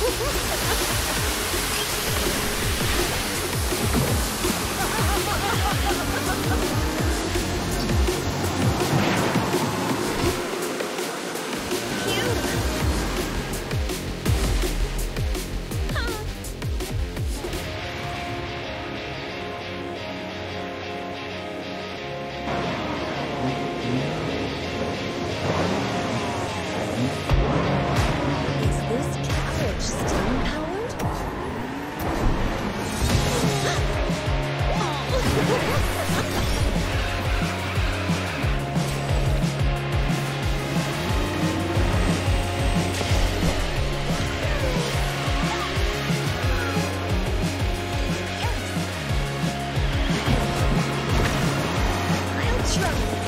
Woohoo! Deutschland!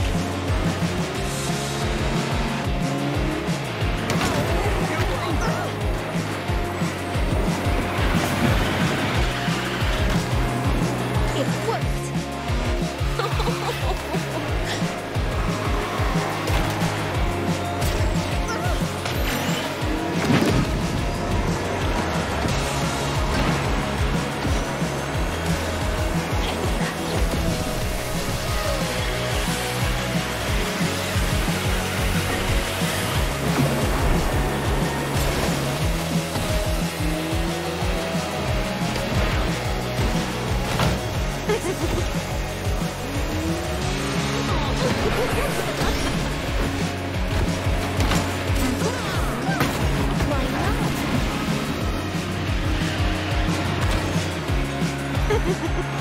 Ha ha ha!